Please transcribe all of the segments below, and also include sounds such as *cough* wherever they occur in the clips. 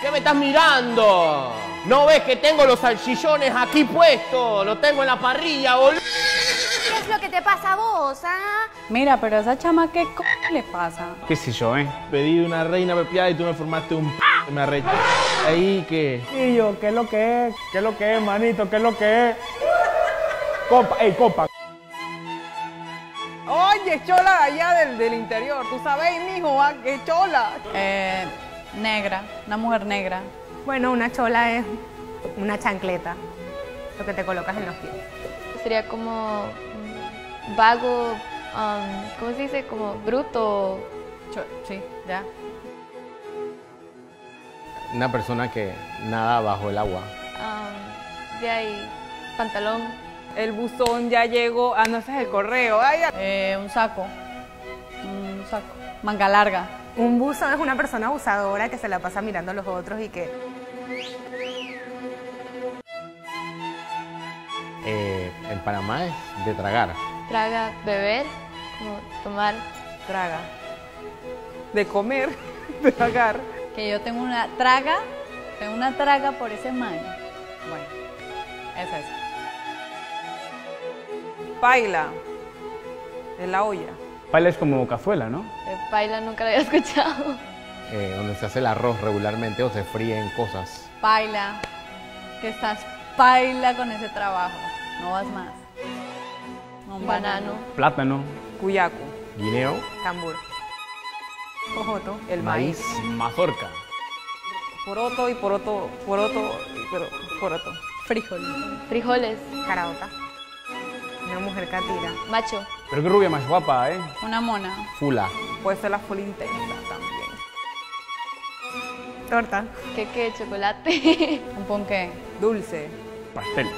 ¿Qué me estás mirando? ¿No ves que tengo los salchillones aquí puestos? Los tengo en la parrilla, boludo. ¿Qué es lo que te pasa a vos, ah? Mira, pero a esa chama, ¿qué co le pasa? ¿Qué sé yo, eh? Pedí una reina pepiada y tú me formaste un p me arrecho. Ahí que. Y yo, ¿qué es lo que es? ¿Qué es lo que es, manito? ¿Qué es lo que es? Compa, ey, compa. Oye, chola allá del, del interior. Tú sabes, mijo, ah, que chola. Eh, negra, una mujer negra. Bueno, una chola es una chancleta, lo que te colocas en los pies. Sería como vago, um, ¿cómo se dice? Como bruto. Cho- sí, ya. Una persona que nada bajo el agua. um, de ahí, pantalón. El buzón ya llegó. Ah, no, ese es el correo. Ay, ay. Eh, un saco. Un saco. Manga larga. Un buzón es una persona abusadora que se la pasa mirando a los otros y que Eh, en Panamá es de tragar. Traga, beber, como tomar. traga. De comer, *laughs* de tragar. Que yo tengo una traga, tengo una traga por ese man. Bueno, esa es. Paila. En la olla. Paila es como cazuela, ¿no? Eh, baila nunca lo había escuchado. eh, donde se hace el arroz regularmente o se fríen cosas. Paila. Que estás paila con ese trabajo. No vas más. Un Banano. Plátano, Cuyaco. Guineo, cambur. Jojoto. El maíz. mazorca. Poroto y poroto. Poroto y pero, poroto. Frijol. Frijoles, Caraota. Una mujer catira. macho. Pero qué rubia más guapa, ¿eh? Una mona. fula. Puede ser la full intensa también. Torta. Queque, chocolate. *laughs* Un ponqué. Dulce. Pastel.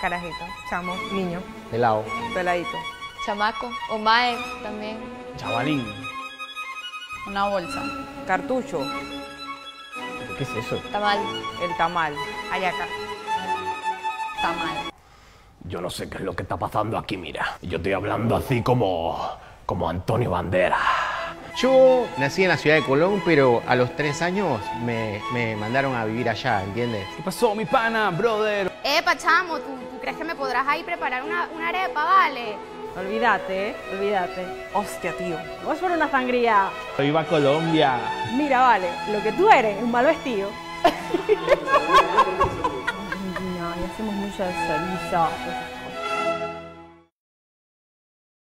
Carajito. Chamo. Niño. Helado. Peladito. Chamaco. O mae también. Chavalín. Una bolsa. Cartucho. ¿Qué es eso? Tamal. El tamal. Ayaca. Tamal. Yo no sé qué es lo que está pasando aquí, mira. Yo estoy hablando así como. como Antonio Bandera. Yo nací en la ciudad de Colón, pero a los tres años me, me mandaron a vivir allá, ¿entiendes? ¿Qué pasó, mi pana, brother? Epa, chamo, ¿tú, tú crees que me podrás ahí preparar una, una arepa, vale? Olvídate, ¿eh? olvídate. Hostia, tío. Vos por una sangría. Viva Colombia. Mira, vale, lo que tú eres, un mal vestido. *laughs* no, y hacemos mucha salsa.